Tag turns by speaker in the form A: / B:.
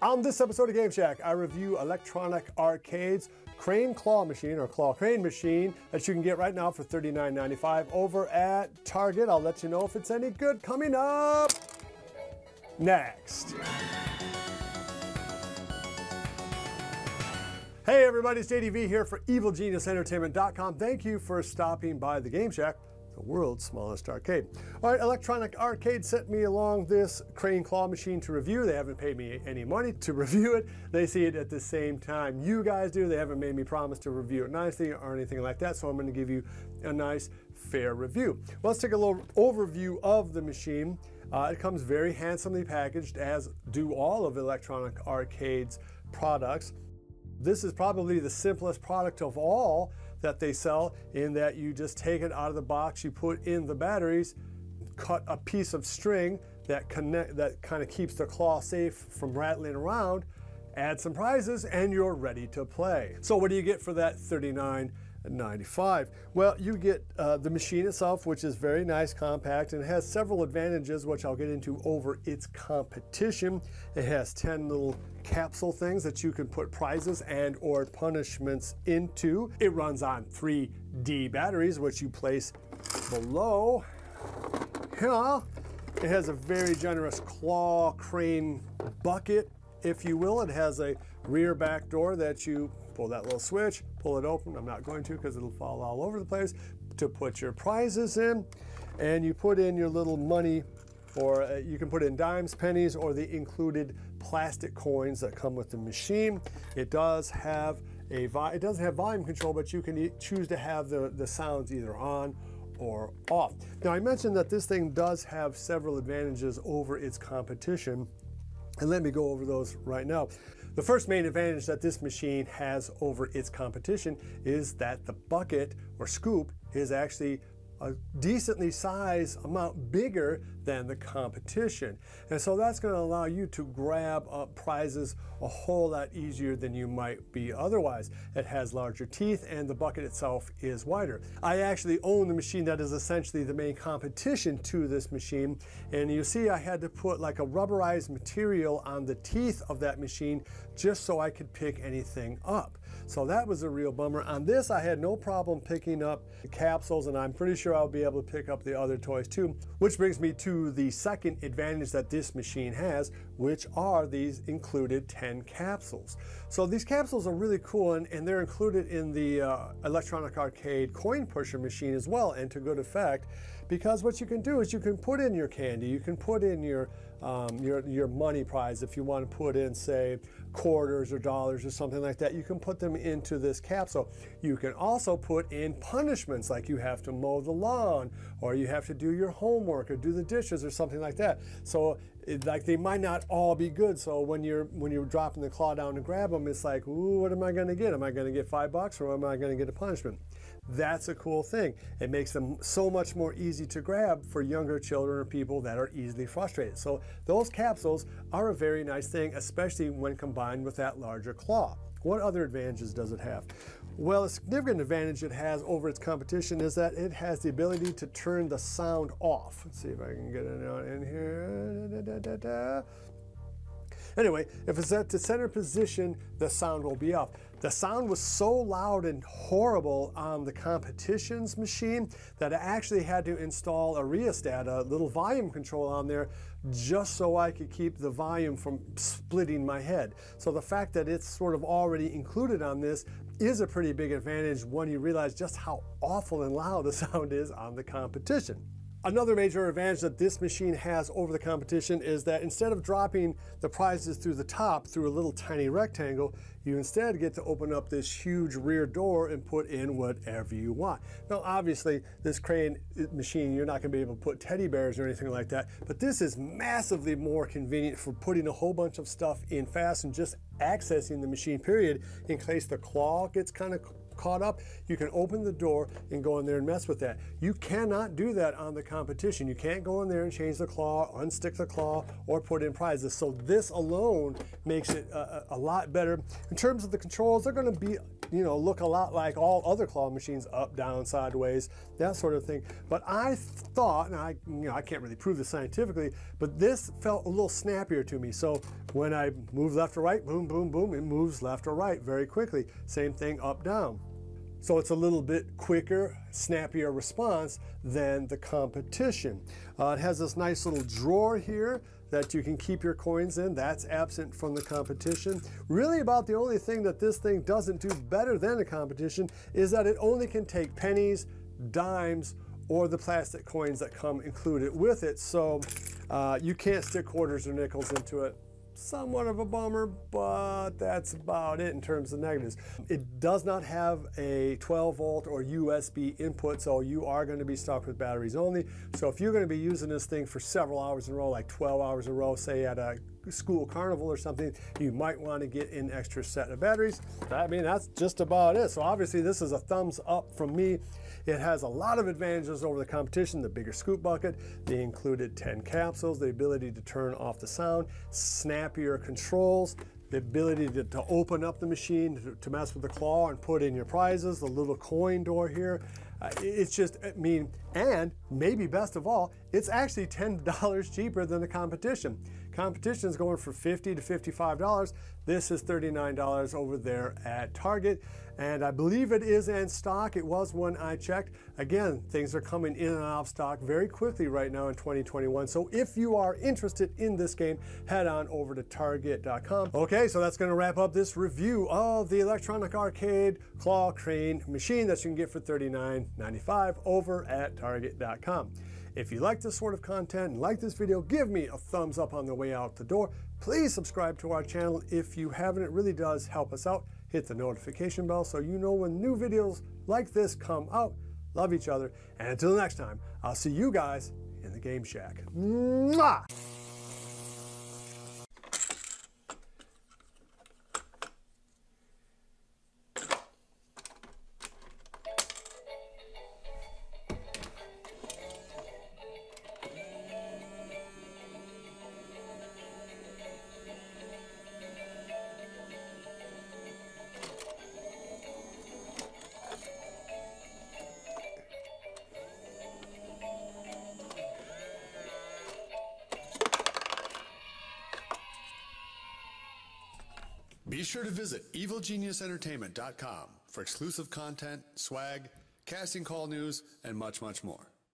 A: On this episode of Game Shack, I review Electronic Arcade's Crane Claw Machine or Claw Crane Machine that you can get right now for $39.95 over at Target. I'll let you know if it's any good coming up next. Hey everybody, it's JDV here for EvilGeniusEntertainment.com. Thank you for stopping by the Game Shack the world's smallest arcade. All right, Electronic Arcade sent me along this Crane Claw machine to review. They haven't paid me any money to review it. They see it at the same time you guys do. They haven't made me promise to review it nicely or anything like that, so I'm gonna give you a nice, fair review. Well, let's take a little overview of the machine. Uh, it comes very handsomely packaged, as do all of Electronic Arcade's products. This is probably the simplest product of all that they sell in that you just take it out of the box, you put in the batteries, cut a piece of string that connect that kind of keeps the claw safe from rattling around, add some prizes, and you're ready to play. So what do you get for that 39 95. Well, you get uh, the machine itself, which is very nice, compact, and has several advantages, which I'll get into over its competition. It has 10 little capsule things that you can put prizes and or punishments into. It runs on 3D batteries, which you place below. Here, it has a very generous claw crane bucket, if you will. It has a rear back door that you pull that little switch, pull it open. I'm not going to because it'll fall all over the place. To put your prizes in, and you put in your little money, or uh, you can put in dimes, pennies, or the included plastic coins that come with the machine. It does have a it doesn't have volume control, but you can choose to have the, the sounds either on or off. Now I mentioned that this thing does have several advantages over its competition, and let me go over those right now. The first main advantage that this machine has over its competition is that the bucket or scoop is actually a decently sized amount bigger than the competition. And so that's going to allow you to grab up prizes a whole lot easier than you might be otherwise. It has larger teeth and the bucket itself is wider. I actually own the machine that is essentially the main competition to this machine. And you see I had to put like a rubberized material on the teeth of that machine just so I could pick anything up. So that was a real bummer. On this, I had no problem picking up the capsules, and I'm pretty sure I'll be able to pick up the other toys too. Which brings me to the second advantage that this machine has, which are these included 10 capsules. So these capsules are really cool, and, and they're included in the uh, Electronic Arcade coin pusher machine as well, and to good effect, because what you can do is you can put in your candy, you can put in your um, your, your money prize if you want to put in, say, quarters or dollars or something like that. You can put them into this capsule. You can also put in punishments like you have to mow the lawn or you have to do your homework or do the dishes or something like that. So it, like they might not all be good. So when you're when you're dropping the claw down to grab them, it's like, ooh, what am I going to get? Am I going to get five bucks or am I going to get a punishment? That's a cool thing. It makes them so much more easy to grab for younger children or people that are easily frustrated. So those capsules are a very nice thing, especially when combined with that larger claw. What other advantages does it have? Well, a significant advantage it has over its competition is that it has the ability to turn the sound off. Let's see if I can get it on in here. Da, da, da, anyway, if it's at the center position, the sound will be off. The sound was so loud and horrible on the competition's machine that I actually had to install a rheostat, a little volume control on there, just so I could keep the volume from splitting my head. So the fact that it's sort of already included on this is a pretty big advantage when you realize just how awful and loud the sound is on the competition. Another major advantage that this machine has over the competition is that instead of dropping the prizes through the top through a little tiny rectangle, you instead get to open up this huge rear door and put in whatever you want. Now obviously this crane uh, machine you're not going to be able to put teddy bears or anything like that, but this is massively more convenient for putting a whole bunch of stuff in fast and just accessing the machine period in case the claw gets kind of caught up, you can open the door and go in there and mess with that. You cannot do that on the competition. You can't go in there and change the claw, unstick the claw, or put in prizes. So this alone makes it a, a lot better. In terms of the controls, they're gonna be you know, look a lot like all other claw machines, up, down, sideways, that sort of thing. But I thought, and I, you know, I can't really prove this scientifically, but this felt a little snappier to me. So when I move left or right, boom, boom, boom, it moves left or right very quickly. Same thing up, down. So it's a little bit quicker, snappier response than the competition. Uh, it has this nice little drawer here that you can keep your coins in. That's absent from the competition. Really about the only thing that this thing doesn't do better than the competition is that it only can take pennies, dimes, or the plastic coins that come included with it. So uh, you can't stick quarters or nickels into it somewhat of a bummer, but that's about it in terms of negatives. It does not have a 12 volt or USB input, so you are going to be stuck with batteries only. So if you're going to be using this thing for several hours in a row, like 12 hours in a row, say at a school carnival or something, you might want to get an extra set of batteries. I mean, that's just about it. So obviously this is a thumbs up from me. It has a lot of advantages over the competition, the bigger scoop bucket, the included 10 capsules, the ability to turn off the sound, snappier controls, the ability to, to open up the machine, to, to, mess with the claw and put in your prizes, the little coin door here. Uh, it's just, I mean, and maybe best of all, it's actually $10 cheaper than the competition. Competition is going for 50 to $55. This is $39 over there at Target. And I believe it is in stock. It was when I checked. Again, things are coming in and out of stock very quickly right now in 2021. So if you are interested in this game, head on over to target.com. Okay, so that's going to wrap up this review of the electronic arcade claw crane machine that you can get for $39.95 over at target.com. If you like this sort of content and like this video, give me a thumbs up on the way out the door. Please subscribe to our channel if you haven't. It really does help us out. Hit the notification bell so you know when new videos like this come out. Love each other. And until next time, I'll see you guys in the Game Shack. Mwah!
B: Be sure to visit evilgeniusentertainment.com for exclusive content, swag, casting call news, and much, much more.